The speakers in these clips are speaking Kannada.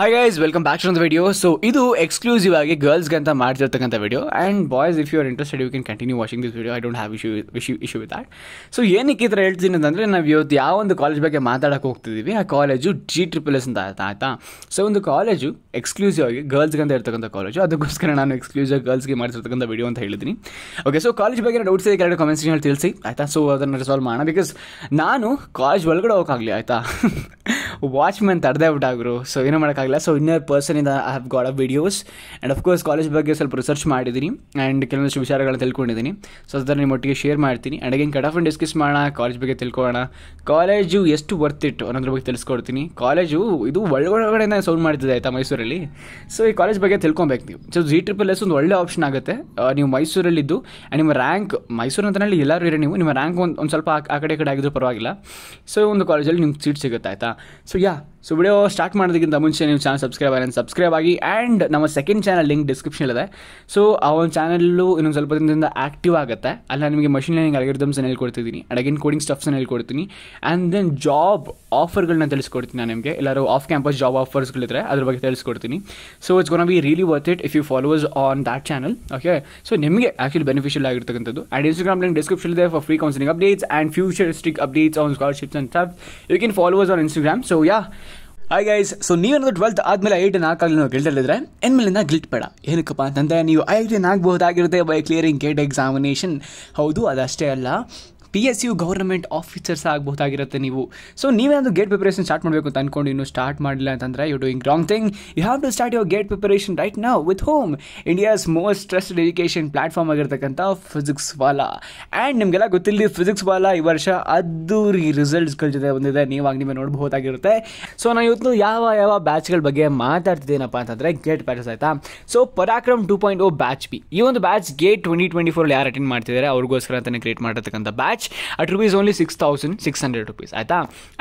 Hi guys welcome back to the video so ಇದು ಎಕ್ಸ್ಕ್ಲೂಸಿವ್ ಆಗಿ ಗರ್ಲ್ಸ್ಗೆ ಅಂತ ಮಾಡ್ತಿರ್ತಕ್ಕಂಥ video and boys if you are interested you can continue watching this video I don't have issue issue issue with that so ಏನಕ್ಕೆ ಈ ಥರ ಹೇಳ್ತೀನಿ ಅಂತಂದರೆ, ನಾವು ಇವತ್ತು ಯಾವ ಒಂದು ಕಾಲೇಜ್ ಬಗ್ಗೆ ಮಾತಾಡೋಕೆ ಹೋಗ್ತಿದ್ದೀವಿ ಆ ಕಾಲೇಜು ಜಿ ಟ್ರಿಪಲ್ ಎಸ್ ಅಂತ ಆಯ್ತಾ ಆಯ್ತಾ? ಸೊ ಒಂದು ಕಾಲೇಜು ಎಕ್ಸ್ಕ್ಲೂಸಿವ್ ಆಗಿ ಗರ್ಲ್ಸ್ಗೆ ಅಂತ ಇರ್ತಕ್ಕಂಥ ಕಾಲೇಜು ಅದಕ್ಕೋಸ್ಕರ ನಾನು ಎಕ್ಸ್ಕ್ಲೂಸಿವ್ ಆಗಿ ಗರ್ಲ್ಸ್ಗೆ ಮಾಡ್ತಿರ್ತಕ್ಕಂಥ ವಿಡಿಯೋ ಅಂತ ಹೇಳಿದ್ದೀನಿ. ಓಕೆ ಸೊ ಕಾಲೇಜ್ ಬಗ್ಗೆ ಡೌಟ್ಸ್ ಇದೆ ಎರಡು ಕಾಮೆಂಟ್ಸ್ ತಿಳಿಸಿ, ಆಯಿತಾ? ಸೊ ಅದನ್ನು ರಿಸಾಲ್ವ್ ಮಾಡೋಣ. ಬಿಕಾಸ್ ನಾನು ಕಾಲೇಜ್ ಒಳಗಡೆ ಹೋಗೋಕ್ಕಾಗಲಿ, ಆಯಿತಾ? ವಾಚ್ಮೆನ್ ತಡೆದೇ ಬಿಟ್ಟಾಗ್ರು. ಸೊ ಏನೂ ಮಾಡೋಕ್ಕಾಗಲ್ಲ ಸೊ ಇನ್ನರ್ ಪರ್ಸನ್ ಇಂದ I have got a videos and of course college ಬಗ್ಗೆ ಸ್ವಲ್ಪ ರಿಸರ್ಚ್ ಮಾಡಿದ್ದೀನಿ ಆ್ಯಂಡ್ ಕೆಲವೊಂದಷ್ಟು ವಿಚಾರಗಳನ್ನ ತಿಳ್ಕೊಂಡಿದ್ದೀನಿ ಸೊ ಅದನ್ನು ನಿಮ್ಮೊಟ್ಟಿಗೆ ಶೇರ್ ಮಾಡ್ತೀನಿ. And again cut off and discuss ಮಾಡೋಣ ಕಾಲೇಜ್ ಬಗ್ಗೆ ತಿಳ್ಕೊಳ್ಳೋಣ. ಕಾಲೇಜು ಎಷ್ಟು ವರ್ತ್ ಇಟ್ಟು ಅನ್ನೋದ್ರ ಬಗ್ಗೆ ತಿಳಿಸ್ಕೊಡ್ತೀನಿ. ಕಾಲೇಜು ಇದು ಒಳಗಡೆನೇ ಸೌಂಡ್ ಮಾಡ್ತಿದೆ ಆಯಿತಾ ಮೈಸೂರಲ್ಲಿ? ಸೊ ಈ ಕಾಲೇಜ್ ಬಗ್ಗೆ ತಿಳ್ಕೊಬೇಕು ನೀವು. ಸೊ ಜಿ ಟ್ರಿಪಲ್ ಎಸ್ ಒಂದು ಒಳ್ಳೆ ಆಪ್ಷನ್ ಆಗುತ್ತೆ. ನೀವು ಮೈಸೂರಲ್ಲಿದ್ದು ಆ್ಯಂಡ್ ನಿಮ್ಮ ರ್ಯಾಂಕ್ ಮೈಸೂರು ಅಂತನಲ್ಲಿ ಎಲ್ಲರೂ ಇರೋ ನೀವು. ನಿಮ್ಮ ರ್ಯಾಂಕ್ ಒಂದು ಒಂದು ಸ್ವಲ್ಪ ಆ- ಕಡೆ ಕಡೆ ಆಗಿದ್ರೂ ಪರವಾಗಿಲ್ಲ. ಸೊ ಒಂದು ಕಾಲೇಜಲ್ಲಿ ನಿಮ್ಗೆ ಸೀಟ್ ಸಿಗುತ್ತೆ ಆಯಿತಾ? So ya so video start ಮಾಡೋದಕ್ಕಿಂತ ಮುಂಚೆ ನೀವು ಚಾನಲ್ ಸಬ್ಸ್ಕ್ರೈಬ್ ಆಗಿ ಸಬ್ಸ್ಕ್ರೈಬ್ ಆಗಿ ಆ್ಯಂಡ್ ನಮ್ಮ ಸೆಕೆಂಡ್ ಚಾನಲ್ ಲಿಂಕ್ ಡಿಸ್ಕ್ರಿಪ್ಷನ್ ಇದೆ. ಸೊ ಆ ಒಂದು ಚಾನಲ್ಲು ಇನ್ನೊಂದು ಸ್ವಲ್ಪ ದಿನದಿಂದ ಆ್ಯಕ್ಟಿವ್ ಆಗುತ್ತೆ. ಅಲ್ಲ, ನಿಮಗೆ ಮಷಿನ್ ಲರ್ನಿಂಗ್ ಅಲ್ಗಿರಿದಮ್ಸನ್ನು ಹೇಳ್ಕೊಡ್ತಿದ್ದೀನಿ. ಆ್ಯಂಡ್ ಅಗೇನ್ ಕೋಡಿಂಗ್ ಸ್ಟಫ್ಸನ್ನು ಹೇಳ್ಕೊಡ್ತೀನಿ. ಆ್ಯಂಡ್ ದೆನ್ ಜಾಬ್ ಆಫರ್ಗಳನ್ನ ತಿಳಿಸ್ಕೊಡ್ತೀನಿ ನಾನು ನಿಮಗೆ. ಎಲ್ಲರೂ ಆಫ್ ಕ್ಯಾಂಪಸ್ ಜಾಬ್ ಆಫರ್ಸ್ಗಳಿದ್ರೆ ಅದ್ರ ಬಗ್ಗೆ ತಿಳಿಸ್ಕೊಡ್ತೀನಿ. So it's gonna be really worth it if you followers on that channel okay so ನಿಮಗೆ ಆ್ಯಕ್ಚುಲಿ ಬೆನಿಫಿಷಿಯಲ್ ಆಗಿರ್ತಕ್ಕಂಥದ್ದು. ಆ್ಯಂಡ್ ಇನ್ಸ್ಟಾಗ್ರಾಮ್ ಲಿಂಕ್ ಡಿಸ್ಕ್ರಿಪ್ಷನ್ ಇದೆ for free counselling updates and futuristic updates on scholarships and stuff you can followers on Instagram so ya hi guys so ನೀವೇನಾದ್ರು ಟ್ವೆಲ್ತ್ ಆದಮೇಲೆ ಐ ಟಿ ನಾಲ್ಕಾಗಲಿ ನಾವು ಗಿಲ್ಟಲ್ಲಿದ್ರೆ ಎನ್ಮೇಲಿಂದ ಗಿಲ್ಟ್ ಬೇಡ. ಏನಕ್ಕಪ್ಪ ಅಂತಂದರೆ, ನೀವು ಐ ಟಿ ಆಗಬಹುದಾಗಿರುತ್ತೆ ಬೈ ಕ್ಲಿಯರಿಂಗ್ ಗೇಟ್ ಎಕ್ಸಾಮಿನೇಷನ್ ಹೌದು, ಅದಷ್ಟೇ ಅಲ್ಲ. P S U government officers ಆಗಬಹುದಾಗಿರುತ್ತೆ ನೀವು. ಸೊ ನೀವೇನಾದ್ರು ಗೇಟ್ ಪ್ರಿಪರೇಷನ್ ಸ್ಟಾರ್ಟ್ ಮಾಡಬೇಕು ಅಂತ ಅಂದ್ಕೊಂಡು ಇನ್ನೂ ಸ್ಟಾರ್ಟ್ ಮಾಡಿಲ್ಲ ಅಂತಂದ್ರೆ you doing wrong thing you have to start your GATE preparation right now with home India's most trusted education platform ಆಗಿರ್ತಕ್ಕಂಥ ಫಿಸಿಕ್ಸ್ ವಾಲಾ ಆ್ಯಂಡ್ ನಿಮಗೆಲ್ಲ ಗೊತ್ತಿಲ್ಲ ಫಿಸಿಕ್ಸ್ ವಾಲಾ ಈ ವರ್ಷ ಅದ್ದೂರಿ ರಿಸಲ್ಟ್ಸ್ಗಳ ಜೊತೆ ಬಂದಿದೆ. ನೀವಾಗ ನಿಮಗೆ ನೋಡಬಹುದಾಗಿರುತ್ತೆ. ಸೊ ನಾನು ಇವತ್ತು ಯಾವ ಯಾವ ಬ್ಯಾಚ್ಗಳ ಬಗ್ಗೆ ಮಾತಾಡ್ತಿದ್ದೇನಪ್ಪ ಅಂತಂದರೆ ಗೇಟ್ ಬ್ಯಾಚಸ್ ಆಯಿತಾ? So Parakram two point O batch B ಈ ಒಂದು ಬ್ಯಾಚ್ ಗೇಟ್ ಟ್ವೆಂಟಿ ಟ್ವೆಂಟಿ ಫೋರಲ್ಲಿ ಯಾರು ಅಟೆಂಡ್ ಮಾಡ್ತಿದ್ದಾರೆ ಅವ್ರಿಗೋಸ್ಕರ ಅಂತಲೇ ಕ್ರಿಯೇಟ್ ಮಾಡಿರ್ತಕ್ಕಂಥ batch at rupees only six thousand six hundred rupees ಆಯಿತಾ?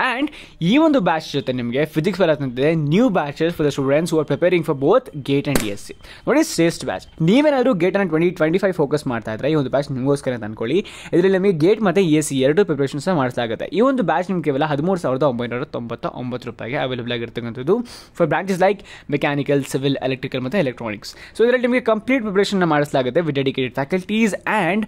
ಆ್ಯಂಡ್ ಈ ಒಂದು ಬ್ಯಾಚ್ ಜೊತೆ ನಿಮಗೆ physics ಬರತ್ತಂತಿದೆ new batches for the students are preparing for both GATE and D S C ನೋಡಿ, ಶ್ರೇಷ್ಠ ಬ್ಯಾಚ್ ನೀವೇನಾದರೂ GATE and twenty twenty five focus ಮಾಡ್ತಾ ಇದ್ರೆ ಈ ಒಂದು ಬ್ಯಾಚ್ ನಿಮಗೋಸ್ಕರ ಅಂತ ಅನ್ಕೊಳ್ಳಿ. ಇದರಲ್ಲಿ ನಿಮಗೆ ಗೇಟ್ ಮತ್ತು ಎ ಸಿ ಎರಡು ಪ್ರಿಪರೇಷನ್ಸ್ ಮಾಡಿಸಲಾಗುತ್ತೆ ಈ ಒಂದು ಬ್ಯಾಚ್ ನಿಮ್ಗೆ ಕೇವಲ ಹದಿಮೂರು ಸಾವಿರದ ಒಂಬೈನೂರ ತೊಂಬತ್ತ ಒಂಬತ್ತು ರೂಪಾಯಿಗೆ ಅವೈಲೇಬಲ್ ಆಗಿರ್ತಕ್ಕಂಥದ್ದು. For branches like mechanical civil electrical ಮತ್ತು ಎಲೆಕ್ಟ್ರಾನಿಕ್ಸ್ ಸೊ ಇದರಲ್ಲಿ ನಿಮಗೆ complete preparation ಮಾಡಿಸಲಾಗುತ್ತೆ with dedicated faculties and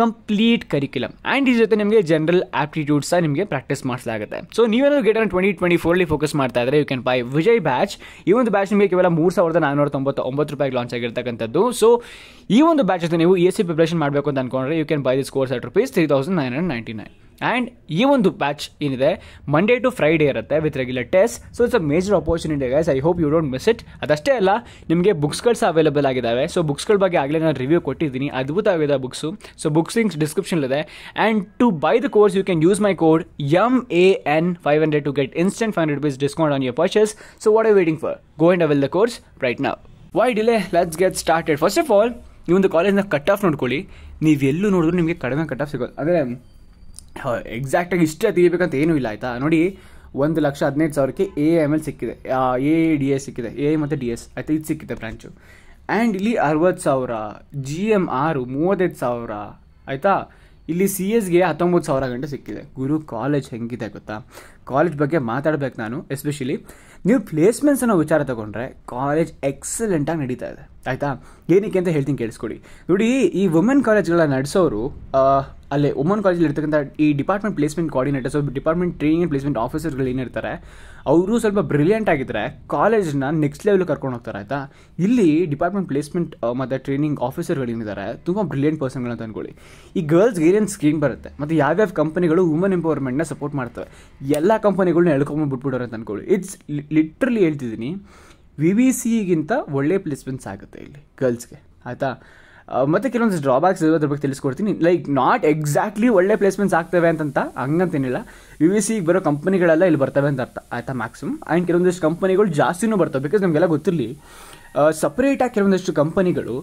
complete curriculum and ಈ ಜೊತೆ ನಿಮಗೆ ಜನರಲ್ ಆಪ್ಟಿಟ್ಯೂಡ್ಸ್ ನಿಮಗೆ ಪ್ರಾಕ್ಟೀಸ್ ಮಾಡಿಸಲಾಗುತ್ತೆ. ಸೊ ನೀವೇನಾದ್ರು GATE on twenty twenty four focus ಮಾಡ್ತಾ ಇದ್ರೆ you can buy Vijay batch ಈ ಒಂದು ಬ್ಯಾಚ್ ನಿಮಗೆ ಕೇವಲ ಮೂರು ಸಾವಿರದ ನಾನ್ನೂರ ತೊಂಬತ್ತು ಒಂಬತ್ತು ರೂಪಾಯಿಗೆ ಲಾಂಚ್ ಆಗಿರ್ತಕ್ಕಂಥದ್ದು. ಸೊ ಈ ಒಂದು ಬ್ಯಾಚ್ ಜೊತೆ ನೀವು ಎ ಸಿ ಪ್ರಿಪರೇಷನ್ ಮಾಡಬೇಕು ಅಂತ ಅನ್ಕೊಂಡ್ರೆ you can buy this course at rupees three thousand nine hundred ninety nine and ಈ ಒಂದು ಬ್ಯಾಚ್ ಏನಿದೆ ಮಂಡೇ ಟು ಫ್ರೈಡೇ ಇರುತ್ತೆ with regular test so it's a major opportunity guys I hope you don't miss it ಅದಷ್ಟೇ ಅಲ್ಲ, ನಿಮಗೆ ಬುಕ್ಸ್ಗಳು ಸಹ ಅವೈಲೇಬಲ್ ಆಗಿದ್ದಾವೆ ಸೊ ಬುಕ್ಸ್ಗಳ ಬಗ್ಗೆ ಆಗಲೇ ನಾನು ರಿವ್ಯೂ ಕೊಟ್ಟಿದ್ದೀನಿ. ಅದ್ಭುತವಾಗಿದೆ books so books links description ಇದೆ and to buy the course you can use my code M A N five hundred to get instant five hundred rupees discount on your purchase so what are waiting for go and avail the course right ನಾವು why delay let's get started first of all ಈ ಒಂದು ಕಾಲೇಜ್ನ ಕಟ್ ಆಫ್ ನೋಡ್ಕೊಳ್ಳಿ. ನೀವೆಲ್ಲೂ ನೋಡಿದ್ರು ನಿಮಗೆ ಕಡಿಮೆ ಕಟ್ ಆಫ್ ಸಿಗೋದು. ಅಂದರೆ ಎಕ್ಸಾಕ್ಟಾಗಿ ಇಷ್ಟೇ ತೆಗಿಬೇಕಂತ ಏನೂ ಇಲ್ಲ, ಆಯಿತಾ? ನೋಡಿ, ಒಂದು ಲಕ್ಷ ಹದಿನೈದು ಸಾವಿರಕ್ಕೆ ಎ ಎಂ ಎಲ್ ಸಿಕ್ಕಿದೆ. ಎ ಡಿ ಎಸ್ ಸಿಕ್ಕಿದೆ. ಎ ಮತ್ತು ಡಿ ಎಸ್ ಆಯಿತಾ? ಇದು ಸಿಕ್ಕಿದೆ ಬ್ರಾಂಚು ಆ್ಯಂಡ್ ಇಲ್ಲಿ ಅರವತ್ತು ಸಾವಿರ ಜಿ ಎಂ ಆರು ಮೂವತ್ತೈದು ಸಾವಿರ, ಆಯಿತಾ? ಇಲ್ಲಿ ಸಿ ಎಸ್ಗೆ ಹತ್ತೊಂಬತ್ತು ಸಾವಿರ ಗಂಟೆ ಸಿಕ್ಕಿದೆ. ಗುರು ಕಾಲೇಜ್ ಹೆಂಗಿದೆ ಗೊತ್ತಾ? ಕಾಲೇಜ್ ಬಗ್ಗೆ ಮಾತಾಡ್ಬೇಕು ನಾನು ಎಸ್ಪೆಷಲಿ ನೀವು ಪ್ಲೇಸ್ಮೆಂಟ್ಸ್ ಅನ್ನೋ ವಿಚಾರ ತಗೊಂಡ್ರೆ ಕಾಲೇಜ್ ಎಕ್ಸಲೆಂಟಾಗಿ ನಡೀತಾ ಇದೆ. ಆಯಿತಾ? ಏನಕ್ಕೆ ಅಂತ ಹೇಳ್ತೀನಿ ಕೇಳಿಸ್ಕೊಡಿ. ನೋಡಿ, ಈ ವುಮೆನ್ ಕಾಲೇಜ್ಗಳನ್ನ ನಡೆಸೋರು ಅಲ್ಲೇ ವುಮೆನ್ ಕಾಲೇಜಲ್ಲಿ ಇರ್ತಕ್ಕಂಥ ಈ department placement coordinators department training placement ಆಫೀಸರ್ಗಳು ಏನಿರ್ತಾರೆ, ಅವರು ಸ್ವಲ್ಪ ಬ್ರಿಲಿಯಂಟ್ ಆಗಿದ್ದರೆ ಕಾಲೇಜ್ನ ನೆಕ್ಸ್ಟ್ ಲೆವೆಲ್ ಕರ್ಕೊಂಡು ಹೋಗ್ತಾರೆ, ಆಯಿತಾ? ಇಲ್ಲಿ ಡಿಪಾರ್ಟ್ಮೆಂಟ್ ಪ್ಲೇಸ್ಮೆಂಟ್ ಮತ್ತು ಟ್ರೈನಿಂಗ್ ಆಫೀಸರ್ಗಳು ಏನಿದ್ದಾರೆ, ತುಂಬ ಬ್ರಿಲಿಯಂಟ್ ಅಂತ ಅನ್ಕೊಳ್ಳಿ. ಈ ಗರ್ಲ್ಸ್ಗೆ ಏನೇನು ಸ್ಕೀಮ್ ಬರುತ್ತೆ, ಮತ್ತು ಯಾವ್ಯಾವ ಕಂಪನಿಗಳು ವುಮೆನ್ ಎಂಪವರ್ಮೆಂಟ್ನ ಸಪೋರ್ಟ್ ಮಾಡ್ತವೆ, ಎಲ್ಲ ಕಂಪನಿಗಳನ್ನ ಎಳ್ಕೊಂಬಂದು ಅಂತ ಅನ್ಕೊಳ್ಳಿ. ಇಟ್ಸ್ ಲಿಟ್ರಲಿ ಹೇಳ್ತಿದ್ದೀನಿ ವಿ ವಿ ಸಿಗಿಂತ ಒಳ್ಳೆ ಪ್ಲೇಸ್ಮೆಂಟ್ಸ್ ಆಗುತ್ತೆ ಇಲ್ಲಿ ಗರ್ಲ್ಸ್ಗೆ. ಆಯಿತಾ? ಮತ್ತು ಕೆಲವೊಂದು ಡ್ರಾಬ್ಯಾಕ್ಸ್ ಇರೋದ್ರ ಬಗ್ಗೆ ತಿಳಿಸ್ಕೊಡ್ತೀನಿ. ಲೈಕ್ ನಾಟ್ ಎಕ್ಸಾಕ್ಟ್ಲಿ ಒಳ್ಳೆ ಪ್ಲೇಸ್ಮೆಂಟ್ಸ್ ಆಗ್ತವೆ ಅಂತಂತ ಹಂಗಂತೇನಿಲ್ಲ. ವಿ ವಿ ಸಿಗೆ ಬರೋ ಕಂಪನಿಗಳೆಲ್ಲ ಇಲ್ಲಿ ಬರ್ತವೆ ಅಂತ ಅರ್ಥ. ಆಯಿತಾ ಮ್ಯಾಕ್ಸಿಮಮ್ ಆ್ಯಂಡ್ ಕೆಲವೊಂದಿಷ್ಟು ಕಂಪನಿಗಳು ಜಾಸ್ತಿನೂ ಬರ್ತವೆ. ಬಿಕಾಸ್ ನಮಗೆಲ್ಲ ಗೊತ್ತಿರಲಿ ಸಪ್ರೇಟಾಗಿ ಕೆಲವೊಂದಷ್ಟು ಕಂಪನಿಗಳು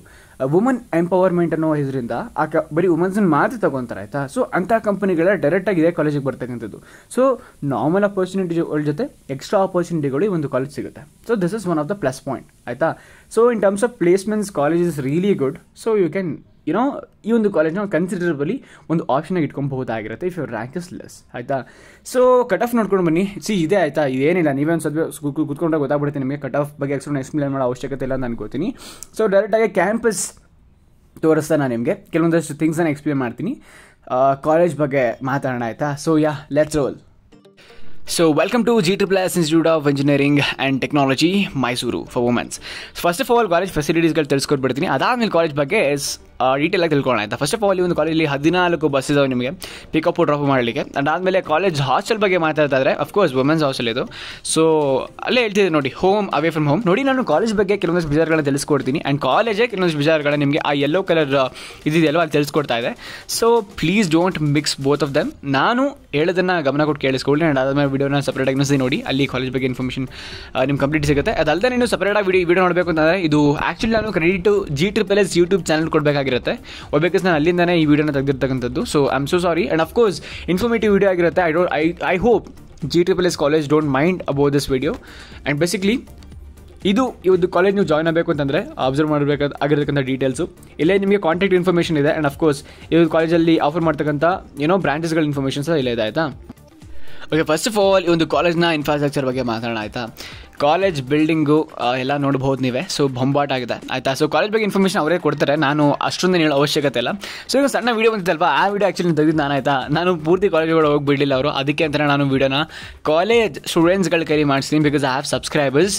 ವುಮನ್ ಎಂಪವರ್ಮೆಂಟ್ ಅನ್ನೋ ಇದರಿಂದ ಆ ಕ ಬರೀ ವುಮನ್ಸನ್ನ ಮಾತ್ರ ತಗೊತಾರೆ, ಆಯಿತಾ? ಸೊ ಅಂಥ ಕಂಪನಿಗಳ ಡೈರೆಕ್ಟಾಗಿ ಇದೇ ಕಾಲೇಜಿಗೆ ಬರ್ತಕ್ಕಂಥದ್ದು. ಸೊ ನಾರ್ಮಲ್ ಆಪರ್ಚುನಿಟಿಗಳ ಜೊತೆ ಎಕ್ಸ್ಟ್ರಾ ಅಪರ್ಚುನಿಟಿಗಳು ಈ ಒಂದು ಕಾಲೇಜ್ ಸಿಗುತ್ತೆ. So this is one of the plus point ಆಯಿತಾ? So in terms of placements college is really good so you can you know ಈ ಒಂದು ಕಾಲೇಜ್ನ ಕನ್ಸಿಡರಬಲಿ ಒಂದು ಆಪ್ಷನಾಗಿ ಇಟ್ಕೊಬಹುದಾಗಿರುತ್ತೆ if your rank is less ಆಯಿತಾ? ಸೊ ಕಟ್ ಆಫ್ ನೋಡ್ಕೊಂಡು ಬನ್ನಿ. ಸಿ ಇದೆ ಆಯಿತಾ? ಇದೇನಿಲ್ಲ ನೀವೇ ಒಂದು ಸ್ವಲ್ಪ ಕುತ್ಕೊಂಡಾಗ ಗೊತ್ತಾಗ್ಬಿಡುತ್ತೆ ನಿಮಗೆ. ಕಟ್ ಆಫ್ ಬಗ್ಗೆ ಎಕ್ಸ್ಪ್ಲೇನ್ ಎಕ್ಸ್ಪ್ಲೇನ್ ಮಾಡೋ ಅವಶ್ಯಕತೆ ಇಲ್ಲ ಅಂತ ಅನ್ಕೋತೀನಿ ಸೊ ಡೈರೆಕ್ಟಾಗಿ ಕ್ಯಾಂಪಸ್ ತೋರಿಸ್ತಾ ನಾನು ನಿಮಗೆ. ಕೆಲವೊಂದಷ್ಟು ಥಿಂಗ್ಸನ್ನು ಎಕ್ಸ್ಪ್ಲೇನ್ ಮಾಡ್ತೀನಿ. ಕಾಲೇಜ್ ಬಗ್ಗೆ ಮಾತಾಡೋಣ ಆಯಿತಾ? So ya let's roll so welcome to G triple S institute of engineering and technology Mysuru for womens first of all college ಫೆಸಿಲಿಟೀಸ್ಗಳು ತಿಳಿಸ್ಕೊಟ್ಬಿಡ್ತೀನಿ ಅದಾದಮೇಲೆ ಕಾಲೇಜ್ ಬಗ್ಗೆ ಡೀಟೇಲಾಗಿ ತಿಳ್ಕೊಳ್ಳೋಣ, ಆಯ್ತಾ? ಫಸ್ಟ್ ಆಫ್ ಆಲ್ ಈ ಒಂದು ಕಾಲೇಜಲ್ಲಿ ಹದಿನಾಲ್ಕು ಬಸ್ ಇದಾವೆ ನಿಮಗೆ. ಪಿಕಪ್ ಡ್ರಾಪ್ ಮಾಡಲಿಕ್ಕೆ. ಅದಾದಮೇಲೆ ಕಾಲೇಜ್ ಹಾಸ್ಟೆಲ್ ಬಗ್ಗೆ ಮಾತಾಡ್ತಾ ಇದ್ದರೆ ಅಫ್ಕೋರ್ಸ್ ವುಮೆನ್ಸ್ ಹಾಸ್ಟೆಲ್ ಇದು. ಸೊ ಅಲ್ಲೇ ಹೇಳ್ತಿದ್ದೆ ನೋಡಿ ಹೋಮ್ ಅವೇ ಫ್ರಮ್ ಹೋಮ್ ನೋಡಿ, ನಾನು ಕಾಲೇಜ್ ಬಗ್ಗೆ ಕೆಲವೊಂದಷ್ಟು ವಿಚಾರಗಳನ್ನ ತಿಳಿಸ್ಕೊಡ್ತೀನಿ. ಆ್ಯಂಡ್ ಕಾಲೇಜೇ ಕೆಲವೊಂದಷ್ಟು ವಿಚಾರಗಳನ್ನ ನಿಮಗೆ ಆ ಯೆಲ್ಲೋ ಕಲರ್ ಇದಿದೆಯಲ್ವ, ಅಲ್ಲಿ ತಿಳಿಸ್ಕೊಡ್ತಾ ಇದೆ. So please don't mix both of them ನಾನು ಹೇಳೋದನ್ನು ಗಮನ ಕೊಟ್ಟು ಕೇಳಿಸ್ಕೊಳ್ಳಿ. ಆ್ಯಂಡ್ ಅದಾದ್ಮೇಲೆ ವೀಡಿಯೋನ ಸಪ್ರೇಟಾಗಿ ಆಗಿ ನೋಡಿ, ಅಲ್ಲಿ ಕಾಲೇಜ್ ಬಗ್ಗೆ ಇನ್ಫಾರ್ಮೇಷನ್ ನಿಮ್ಗೆ ಕಂಪ್ಲೀಟ್ ಸಿಗುತ್ತೆ. ಅದಲ್ಲದೆ ನೀನು ಸಪ್ರೇಟಾಗಿ ವಿಡಿಯೋ ವಿಡಿಯೋ ನೋಡಬೇಕು ಅಂತಂದರೆ, ಇದು ಆ್ಯಕ್ಚುಲಿ ನಾನು credit G triple S YouTube channel ಕೊಡಬೇಕಾಗಿರುತ್ತೆ ಒಬ್ಬೇಕಸ್ ನಾನು ಅಲ್ಲಿಂದನೇ ಈ ವಿಡಿಯೋನ ತೆಗೆದಿರ್ತಕ್ಕಂಥದ್ದು. So I am so sorry and of course informative video ಆಗಿರುತ್ತೆ. I don't I I hope G triple S college don't mind about this video and basically ಇದು ಇವತ್ತು ಕಾಲೇಜ್ ನೀವು ಜಾಯ್ನ್ ಆಗಬೇಕು ಅಂತಂದರೆ ಅಬ್ಸರ್ವ್ ಮಾಡಬೇಕಾದ, ಆಗಿರತಕ್ಕಂಥ ಡೀಟೇಲ್ಸು ಇಲ್ಲೇ ನಿಮಗೆ ಕಾಂಟ್ಯಾಕ್ಟ್ ಇನ್ಫಾರ್ಮೇಷನ್ ಇದೆ. ಆ್ಯಂಡ್ ಅಫ್ಕೋರ್ಸ್ ಇವತ್ತು ಕಾಲೇಜಲ್ಲಿ ಆಫರ್ ಮಾಡ್ತಕ್ಕಂಥ ಏನೋ ಬ್ರಾಂಚಸ್ಗಳ ಇನ್ಫಾರ್ಮೇಷನ್ ಸಹ ಇಲ್ಲೇ ಇದೆ, ಆಯಿತಾ? ಓಕೆ ಫಸ್ಟ್ ಆಫ್ ಆಲ್ ಈ ಒಂದು ಕಾಲೇಜ್ನ ಇನ್ಫ್ರಾಸ್ಟ್ರಕ್ಚರ್ ಬಗ್ಗೆ ಮಾತಾಡೋಣ, ಆಯಿತಾ? ಕಾಲೇಜ್ ಬಿಲ್ಡಿಂಗು ಎಲ್ಲ ನೋಡ್ಬೋದು ನೀವೇ. ಸೊ ಬೊಂಬಾಟ್ ಆಗಿದೆ. ಆಯಿತಾ? ಸೊ ಕಾಲೇಜ್ ಬಗ್ಗೆ ಇನ್ಫಾರ್ಮೇಷನ್ ಅವರೇ ಕೊಡ್ತಾರೆ. ನಾನು ಅಷ್ಟೊಂದು ಹೇಳೋ ಅವಶ್ಯಕತೆ ಇಲ್ಲ. ಸೊ ಈಗ ಸಣ್ಣ ವೀಡಿಯೋ ಬಂದಿದ್ದಲ್ವಾ ಆ ವೀಡಿಯೋ ಆ್ಯಕ್ಚುಲಿ ತೆಗೆದು ನಾನು, ಆಯಿತಾ? ನಾನು ಪೂರ್ತಿ ಕಾಲೇಜ್ಗಳು ಹೋಗಿ ಬಿಡಲಿಲ್ಲ ಅವರು. ಅದಕ್ಕೆ ಅಂತಲೇ ನಾನು ವೀಡಿಯೋನ ಕಾಲೇಜ್ ಸ್ಟೂಡೆಂಟ್ಸ್ಗಳ ಕೈ ಮಾಡಿಸ್ತೀನಿ because I have subscribers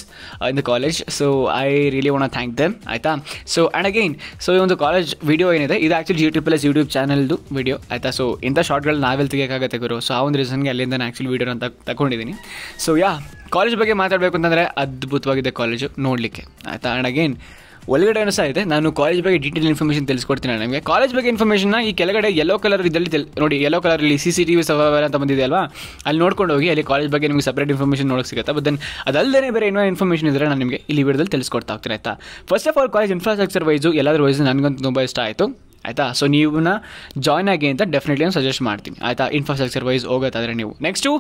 in the college so I really want thank them ಆಯಿತಾ? ಸೊ ಆ್ಯಂಡ್ ಅಗೈನ್ ಸೊ ಈ ಒಂದು ಕಾಲೇಜ್ ವೀಡಿಯೋ ಏನಿದೆ? ಇದು ಆ್ಯಕ್ಚುಲಿ ಜಿ ಪ್ಲಸ್ ಯೂಟ್ಯೂಬ್ ಚಾನಲ್ದು ವೀಡಿಯೋ ಆಯಿತಾ? ಸೊ ಇಂಥ ಶಾರ್ಟ್ಗಳು ನಾವೆಲ್ಲಿ ತೆಗಿಯೋಕ್ಕಾಗತ್ತೆ ಗುರು. ಸೊ ಆ ಒಂದು ರೀಸನ್ಗೆ ಅಲ್ಲಿಂದ ನಾನು ಆ್ಯಕ್ಚುಲಿ ವೀಡಿಯೋನ ತಗೊಂಡಿದ್ದೀನಿ ಸೊ ಯಾ ಕಾಲೇಜ್ ಬಗ್ಗೆ ಮಾತಾಡಬೇಕು ಅಂತಂದರೆ ಅದ್ಭುತವಾಗಿದೆ ಕಾಲೇಜು ನೋಡಲಿಕ್ಕೆ. ಆಯಿತಾ? ಆ್ಯಂಡ್ ಅಗೇನ್ ಒಳಗಡೆ ಸಹ ಇದೆ. ನಾನು ಕಾಲೇಜ್ ಬಗ್ಗೆ ಡೀಟೇಲ್ ಇನ್ಫಾರ್ಮೇಷನ್ ತಿಳಿಸ್ಕೊಡ್ತೀನಿ ನಿಮಗೆ. ಕಾಲೇಜ್ ಬಗ್ಗೆ ಇನ್ಫಾರ್ಮೇಷನ್ನ ಈ ಕೆಳಗಡೆ ಯೆಲ್ಲೋ ಕಲರ್ ಇದರಲ್ಲಿ ನೋಡಿ ಯೆಲ್ಲೋ ಕಲರಲ್ಲಿ ಸಿ ಸಿ ಟಿ ವಿ ಸವಾಲ ಅಂತ ಬಂದಿದೆ ಅಲ್ವಾ? ಅಲ್ಲಿ ನೋಡ್ಕೊಂಡು ಹೋಗಿ, ಅಲ್ಲಿ ಕಾಲೇಜ್ ಬಗ್ಗೆ ನಿಮಗೆ ಸಪ್ರೇಟ್ ಇನ್ಫಾರ್ಮೇಷನ್ ನೋಡೋಕೆ ಸಿಗುತ್ತೆ? ಬಟ್ ದೆನ್ ಅದಲ್ಲದೆ ಬೇರೆ ಏನೋ ಇನ್ಫಾರ್ಮೇಷನ್ ಇದ್ದರೆ ನಾನು ನಿಮಗೆ ಇಲ್ಲಿ ವಿಡಿಯೋದಲ್ಲಿ ತಿಳಿಸ್ಕೊಡ್ತಾ ಹೋಗ್ತೀನಿ, ಆಯ್ತಾ? First of all college infrastructure wise ಎಲ್ಲಾದ್ರೂ ವೈಸು ನನಗಂತೂ ತುಂಬ ಇಷ್ಟ ಆಯಿತು. ಆಯಿತಾ? ಸೊ ನೀವನ್ನ ಜಾಯ್ನ್ ಆಗಿ ಅಂತ ಡೆಫಿನೆಟ್ಲಿ ನಾನು ಸಜೆಸ್ಟ್ ಮಾಡ್ತೀನಿ. ಆಯಿತಾ? ಇನ್ಫ್ರಾಸ್ಟ್ರಕ್ಚರ್ ವೈಸ್ ಹೋಗೋದಾದ್ರೆ ನೀವು. ನೆಕ್ಸ್ಟು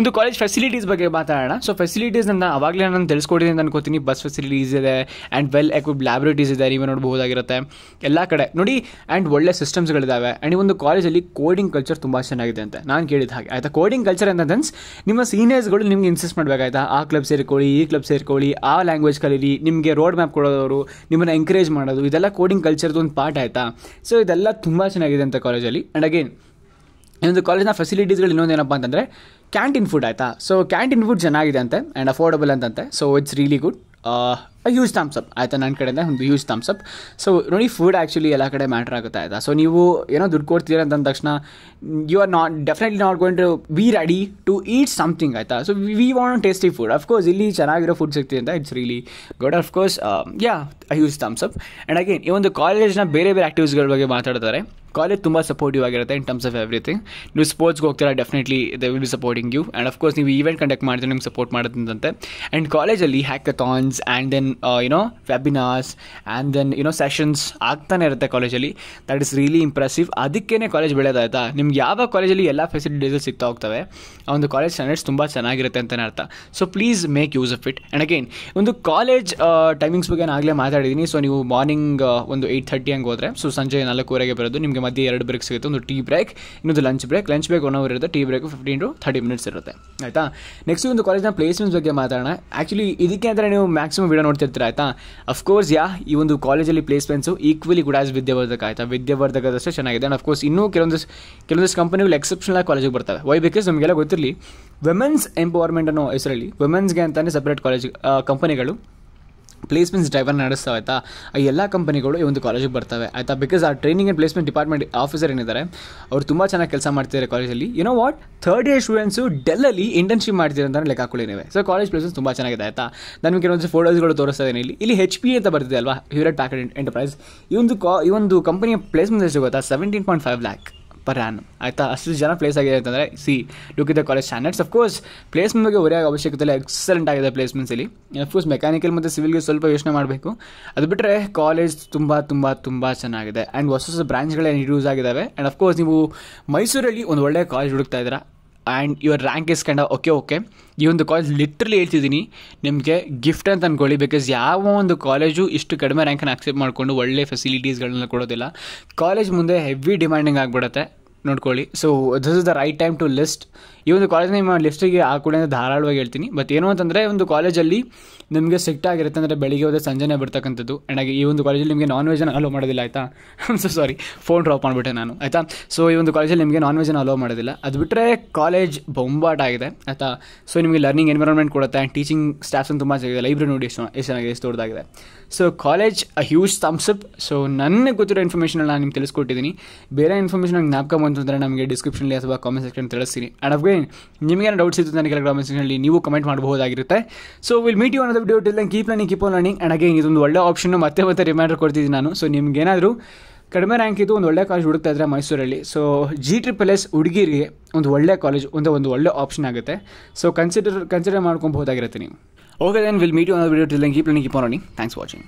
ಒಂದು ಕಾಲೇಜ್ ಫೆಸಿಲಿಟೀಸ್ ಬಗ್ಗೆ ಮಾತಾಡೋಣ. ಸೊ ಫೆಸಿಲಿಟೀಸ್ ನನ್ನ ಅವಾಗಲೇ ನಾನು ತಿಳಿಸ್ಕೊಡಿದೆ ಅಂತ ಅನ್ಕೋತೀನಿ. ಬಸ್ ಫೆಸಿಲಿಟೀಸ್ ಇದೆ ಆ್ಯಂಡ್ ವೆಲ್ ಎಕ್ವಿಪ್ ಲ್ಯಾಬ್ರೇಟೀಸ್ ಇದೆ. ನೀವೇ ನೋಡ್ಬೋದಾಗಿರುತ್ತೆ ಎಲ್ಲ ಕಡೆ. ನೋಡಿ ಆ್ಯಂಡ್ ಒಳ್ಳೆ ಸಿಸ್ಟಮ್ಸ್ಗಳಿದ್ದಾವೆ ಆ್ಯಂಡ್ ಒಂದು ಕಾಲೇಜಲ್ಲಿ ಕೋಡಿಂಗ್ ಕಲ್ಚರ್ ತುಂಬ ಚೆನ್ನಾಗಿದೆ ಅಂತ ನಾನು ಕೇಳಿದ ಹಾಗೆ. ಆಯಿತಾ? ಕೋಡಿಂಗ್ ಕಲ್ಚರ್ ಅಂತ ಸೆನ್ಸ್ ನಿಮ್ಮ ಸೀನಿಯರ್ಸ್ಗಳು ನಿಮ್ಗೆ ಇನ್ಸಿಸ್ಟ್ ಮಾಡಬೇಕಾಯ್ತಾ? ಆ ಕ್ಲಬ್ ಸೇರ್ಕೊಳ್ಳಿ, ಈ ಕ್ಲಬ್ ಸೇರ್ಕೊಳ್ಳಿ, ಆ ಲ್ಯಾಂಗ್ವೇಜ್ ಕಲೀರಿ ನಿಮಗೆ ರೋಡ್ ಮ್ಯಾಪ್ ಕೊಡೋದವರು, ನಿಮ್ಮನ್ನು ಎಂಕರೇಜ್ ಮಾಡೋದು, ಇದೆಲ್ಲ ಕೋಡಿಂಗ್ ಕಲ್ಚರ್ದು ಒಂದು ಪಾರ್ಟ್ ಆಯಿತಾ? ಸೊ ಇದೆಲ್ಲ ತುಂಬ ಚೆನ್ನಾಗಿದೆ ಅಂತ ಕಾಲೇಜಲ್ಲಿ ಆ್ಯಂಡ್ ಅಗೇನ್ ಇನ್ನೊಂದು ಕಾಲೇಜ್ನ ಫೆಸಿಲಿಟೀಸ್ಗಳು ಇನ್ನೊಂದು ಏನಪ್ಪ ಅಂತಂದರೆ ಕ್ಯಾಂಟೀನ್ ಫುಡ್ ಆಯಿತಾ? ಸೊ ಕ್ಯಾಂಟೀನ್ ಫುಡ್ ಚೆನ್ನಾಗಿದೆ ಅಂತೆ and affordable ಅಂತಂತೆ. So it's really good huge up ಆಯಿತಾ ನನ್ನ ಕಡೆಯಿಂದ ಒಂದು ಹ್ಯೂಜ್ ಅಪ್ ಸೊ ನೋಡಿ ಫುಡ್ ಆ್ಯಕ್ಚುಲಿ ಎಲ್ಲ ಕಡೆ ಮ್ಯಾಟ್ರ್ ಆಗುತ್ತೆ, ಆಯಿತಾ? ಸೊ ನೀವು ಏನೋ ದುಡ್ಡು ಕೊಡ್ತೀರ ಅಂತ ಅಂದ ತಕ್ಷಣ you are not definitely not going to be ready to eat something ಆಯಿತಾ? So we want tasty food of course ಇಲ್ಲಿ ಚೆನ್ನಾಗಿರೋ ಫುಡ್ ಸಿಗ್ತೀವಿ ಅಂತ it's really good of course ya huge up and again ಈ ಒಂದು ಕಾಲೇಜ್ನ ಬೇರೆ ಬೇರೆ ಆ್ಯಕ್ಟಿವಿಟೀಸ್ಗಳ ಬಗ್ಗೆ ಮಾತಾಡ್ತಾರೆ. ಕಾಲೇಜ್ ತುಂಬ ಸಪೋರ್ಟಿವ್ ಆಗಿರುತ್ತೆ ಇನ್ ಟರ್ಮ್ಸ್ ಆಫ್ ಎವ್ರಿಥಿಂಗ್ ನೀವು ಸ್ಪೋರ್ಟ್ಸ್ಗೆ ಹೋಗ್ತೀರಾ definitely they will be supporting you and of course ನೀವು ಈವೆಂಟ್ ಕಂಡಕ್ಟ್ ಮಾಡಿದ್ರೆ ನಿಮ್ಗೆ ಸಪೋರ್ಟ್ ಮಾಡೋದಂತೆ ಆ್ಯಂಡ್ ಕಾಲೇಜಲ್ಲಿ hackathons and then you know webinars and then you know sessions ಆಗ್ತಾನೆ ಇರುತ್ತೆ ಕಾಲೇಜಲ್ಲಿ ದಟ್ ಇಸ್ ರಿಯಲಿ ಇಂಪ್ರೆಸಿವ್ ಅದಕ್ಕೇ ಕಾಲೇಜ್ ಬೆಳೆದಾಯ್ತಾ? ನಿಮ್ಗೆ ಯಾವ ಕಾಲೇಜಲ್ಲಿ ಎಲ್ಲ ಫೆಸಿಲಿಟೀಸ್ ಸಿಗ್ತಾ ಹೋಗ್ತವೆ? ಆ ಒಂದು ಕಾಲೇಜ್ ಸ್ಟ್ಯಾಂಡರ್ಡ್ಸ್ ತುಂಬ ಚೆನ್ನಾಗಿರುತ್ತೆ ಅಂತಲೇ ಅರ್ಥ. So please make use of it and again ಒಂದು ಕಾಲೇಜ್ ಟೈಮಿಂಗ್ಸ್ ಬಗ್ಗೆ ನಾನು ಆಗಲೇ ಮಾತಾಡಿದ್ದೀನಿ ಸೊ ನೀವು ಮಾರ್ನಿಂಗ್ ಒಂದು ಏಯ್ಟ್ ಥರ್ಟಿ ಹಂಗೆ ಹೋದರೆ ಸೊ ಸಂಜೆ ನಾಲ್ಕೂವರೆಗೆ ಬರೋದು, ನಿಮಗೆ ಮಧ್ಯೆ ಎರಡು ಬ್ರೇಕ್ ಸಿಗುತ್ತೆ. ಒಂದು ಟೀ ಬ್ರೇಕ್ ಇನ್ನೊಂದು lunch break lunch break one hour ಇರುತ್ತೆ. Tea break fifteen to thirty minutes ಇರುತ್ತೆ. ಆಯಿತಾ? ನೆಕ್ಸ್ಟ್ ಒಂದು ಕಾಲೇಜ್ನ ಪ್ಲೇಸ್ಮೆಂಟ್ಸ್ ಬಗ್ಗೆ ಮಾತಾಡೋಣ. ಆ್ಯಕ್ಚುಲಿ ಇದಕ್ಕೆ ಅಂದರೆ ನೀವು ಮ್ಯಾಕ್ಸಿಮಮ್ ವಿಡಿಯೋ ನೋಡ್ತಿರ್ತೀರ ಆಯಿತಾ? ಅಫ್ಕೋರ್ಸ್ ಯಾ ಈ ಒಂದು ಕಾಲೇಜಲ್ಲಿ placements equally good as Vidyavardhaka, ಆಯ್ತಾ? ವಿದ್ಯಾವರ್ಧಕದಷ್ಟೇ ಚೆನ್ನಾಗಿದೆ. ಆ್ಯಂಡ್ ಅಫ್ಕೋರ್ಸ್ ಇನ್ನೂ ಕೆಲವೊಂದು ಕೆಲವೊಂದಷ್ಟು ಕಂಪನಿಗಳು ಎಕ್ಸೆಪ್ಷನಲ್ ಆಗಿ ಕಾಲೇಜಿಗೆ ಬರ್ತವೆ. ವೈ ಬಿಕಾಸ್ ನಮಗೆಲ್ಲ ಗೊತ್ತಿರಲಿ ವುಮೆನ್ಸ್ ಎಂಪವರ್ಮೆಂಟ್ ಅನ್ನೋ ಹೆಸರಲ್ಲಿ ವುಮೆನ್ಸ್ಗೆ ಅಂತಲೇ ಸಪ್ರೇಟ್ ಕಾಲೇಜ್ ಕಂಪನಿಗಳು ಪ್ಲೇಸ್ಮೆಂಟ್ಸ್ ಡ್ರೈವರ್ ನಡೆಸ್ತಾ ಆಯಿತಾ ಆ ಎಲ್ಲ ಕಂಪನಿಗಳು ಈ ಒಂದು ಕಾಲೇಜಿಗೆ ಬರ್ತವೆ. ಆಯಿತಾ? Because a training and placement department officer ಏನಿದ್ದಾರೆ, ಅವರು ತುಂಬ ಚೆನ್ನಾಗಿ ಕೆಲಸ ಮಾಡ್ತಿದ್ದಾರೆ ಕಾಲೇಜಲ್ಲಿ you know what third year students ಡೆಲ್ಲಲ್ಲಿ internship ಮಾಡ್ತಿದ್ದಾರೆ ಅಂತ ಲೆಕ್ಕ ಹಾಕೊಳ್ಳಿವೆ ಸೊ ಕಾಲೇಜ್ ಪ್ಲೇಸಸ್ ತುಂಬ ಚೆನ್ನಾಗಿದೆ, ಆಯಿತಾ? ನನಗೆ ಕೆಲವೊಂದು ಫೋಟೋಸ್ಗಳು ತೋರಿಸ್ತಾ ಇದ್ದೀನಿ. ಇಲ್ಲಿ ಇಲ್ಲಿ ಹೆಚ್ ಪಿ ಅಂತ ಬರ್ತಿದೆ ಅಲ್ವಾ? ಹ್ಯೂರೆಟ್ ಪ್ಯಾಕೆಟ್ ಎಂಟರ್ಪ್ರೈಸ್ ಈ ಒಂದು ಕಾ ಈ ಒಂದು ಕಂಪನಿಯ ಪ್ಲೇಸ್ಮೆಂಟ್ ಎಷ್ಟು ಗೊತ್ತಾ? Seventeen point five lakh per an ಆಯಿತಾ? ಅಷ್ಟು ಜನ ಪ್ಲೇಸ್ ಆಗಿದೆ ಅಂತಂದರೆ, ಸಿ ಲುಕ್ ಇದ college standards of course placement ಬಗ್ಗೆ ಒರೆಯಾಗ ಅವಶ್ಯಕತೆ ಎಕ್ಸಲೆಂಟ್ ಆಗಿದೆ ಪ್ಲೇಸ್ಮೆಂಟ್ಸಲ್ಲಿ ಅಫ್ಕೋರ್ಸ್ ಮೆಕ್ಯಾನಿಕಲ್ ಮತ್ತು ಸಿವಿಲ್ಗೆ ಸ್ವಲ್ಪ ಯೋಚನೆ ಮಾಡಬೇಕು. ಅದು ಬಿಟ್ಟರೆ ಕಾಲೇಜ್ ತುಂಬ ತುಂಬ ತುಂಬ ಚೆನ್ನಾಗಿದೆ. ಆ್ಯಂಡ್ ಹೊಸ ಹೊಸ ಬ್ರಾಂಚ್ಗಳೇ ಯೂಸ್ ಆಗಿದ್ದಾವೆ. ಆ್ಯಂಡ್ ಅಫ್ಕೋರ್ಸ್ ನೀವು ಮೈಸೂರಲ್ಲಿ ಒಂದು ಒಳ್ಳೆಯ ಕಾಲೇಜ್ ಹುಡುಕ್ತಾ ಇದ್ದೀರಾ. ಆ್ಯಂಡ್ ಯುವರ್ ರ್ಯಾಂಕ್ ಇಸ್ ಕಂಡ ಓಕೆ ಓಕೆ ಈ ಒಂದು ಕಾಲೇಜ್ ಲಿಟ್ರಲಿ ಹೇಳ್ತಿದ್ದೀನಿ, ನಿಮಗೆ ಗಿಫ್ಟ್ ಅಂತ ಅಂದ್ಕೊಳ್ಳಿ ಬಿಕಾಸ್ ಯಾವ ಒಂದು ಕಾಲೇಜು ಇಷ್ಟು ಕಡಿಮೆ ರ್ಯಾಂಕನ್ನು ಆಕ್ಸೆಪ್ಟ್ ಮಾಡಿಕೊಂಡು ಒಳ್ಳೆ ಫೆಸಿಲಿಟೀಸ್ಗಳನ್ನ ಕೊಡೋದಿಲ್ಲ. ಕಾಲೇಜ್ ಮುಂದೆ ಹೆವಿ ಡಿಮ್ಯಾಂಡಿಂಗ್ ಆಗಿಬಿಡುತ್ತೆ. ನೋಡ್ಕೊಳ್ಳಿ. So this is the right time to list ಈ ಒಂದು ಕಾಲೇಜ್ ನಿಮ್ಮ ಲಿಸ್ಟಿಗೆ ಹಾಕೊಳ್ಳಿ ಅಂತ ಧಾರಾಳವಾಗಿ ಹೇಳ್ತೀನಿ. ಬಟ್ ಏನು ಅಂತಂದರೆ, ಒಂದು ಕಾಲೇಜಲ್ಲಿ ನಿಮಗೆ ಸಿಕ್ಟ್ ಆಗಿರುತ್ತೆ ಅಂದರೆ ಬೆಳಿಗ್ಗೆ ಹೋದರೆ ಸಂಜೆನೇ ಬರ್ತಕ್ಕಂಥದ್ದು. ಆ್ಯಂಡ್ ಈ ಒಂದು ಕಾಲೇಜಲ್ಲಿ ನಿಮಗೆ ನಾನ್ ವೆಜನ್ನು ಅಲೋ ಮಾಡೋದಿಲ್ಲ, ಆಯಿತಾ? ಸೊ ಸಾರಿ ಫೋನ್ ಡ್ರಾಪ್ ಮಾಡಿಬಿಟ್ಟೆ ನಾನು, ಆಯಿತಾ? ಸೊ ಈ ಒಂದು ಕಾಲೇಜಲ್ಲಿ ನಿಮಗೆ ನಾನ್ ವೆಜನ್ನು ಅಲೋ ಮಾಡೋದಿಲ್ಲ. ಅದು ಬಿಟ್ಟರೆ ಕಾಲೇಜ್ ಬೊಂಬಾಟ ಆಗಿದೆ, ಆಯಿತಾ? ಸೊ ನಿಮಗೆ ಲರ್ನಿಂಗ್ ಎನ್ವಿರಾನ್ಮೆಂಟ್ ಕೊಡುತ್ತೆ ಆ್ಯಂಡ್ ಟೀಚಿಂಗ್ ಸ್ಟಾಫ್ಸ್ ತುಂಬ ಚೆನ್ನಾಗಿದೆ. ಲೈಬ್ರರಿ ನೋಡಿ ಎಷ್ಟು ಎಷ್ಟು ಚೆನ್ನಾಗಿದೆ, ಎಷ್ಟು ದೊಡ್ಡದಾಗಿದೆ. So college a huge thumbs up so ನನಗೆ ಗೊತ್ತಿರೋ ಇನ್ಫಾರ್ಮೇಷನ್ ನಾನು ನಿಮ್ಗೆ ತಿಳಿಸ್ಕೊಟ್ಟಿದ್ದೀನಿ. ಬೇರೆ ಇನ್ಫಾರ್ಮೇಷನ್ ನಂಗೆ ಜ್ಞಾಪಕ ಬಂತು ಅಂದರೆ ನಮಗೆ ಡಿಸ್ಕ್ರಿಪ್ಷನಲ್ಲಿ ಅಥವಾ ಕಾಮೆಂಟ್ ಸೆಕ್ಷನ್ ತಿಳಿಸ್ತೀನಿ. ಆ್ಯಂಡ್ ಅಫ್ಗೇನ್ ನಿಮಗೇನು ಡೌಟ್ಸ್ ಇತ್ತು ನನಗೆ ಕಾಮೆಂಟ್ ಸೆಕ್ಷನಲ್ಲಿ ನೀವು comment ಮಾಡಬಹುದಾಗಿರುತ್ತೆ. So will meet you another video till keep learning keep on learning and again ಇದೊಂದು ಒಳ್ಳೆ ಆಪ್ಷನ್ ಮತ್ತೆ ಮತ್ತೆ ರಿಮೈಂಡರ್ ಕೊಡ್ತಿದ್ದೀನಿ ನಾನು. ಸೊ ನಿಮ್ಗೇನಾದರೂ ಕಡಿಮೆ ರ್ಯಾಂಕ್ ಇದ್ದು ಒಂದು ಒಳ್ಳೆ ಕಾಲೇಜ್ ಹುಡುಕ್ತಾ ಇದ್ರೆ ಮೈಸೂರಲ್ಲಿ. ಸೊ ಜಿ ಟ್ರಿಪಲ್ ಎಸ್ ಹುಡುಗಿರಿಗೆ ಒಂದು ಒಳ್ಳೆ ಕಾಲೇಜ್ ಒಂದು ಒಂದು ಒಳ್ಳೆ ಆಪ್ಷನ್ ಆಗುತ್ತೆ. ಸೊ ಕನ್ಸಿಡರ್ ಕನ್ಸಿಡರ್ ಮಾಡ್ಕೊಬಹುದಾಗಿರುತ್ತೆ ನೀವು. Okay then will meet you ಅನ್ನೋ video till keep learning keep on learning thanks watching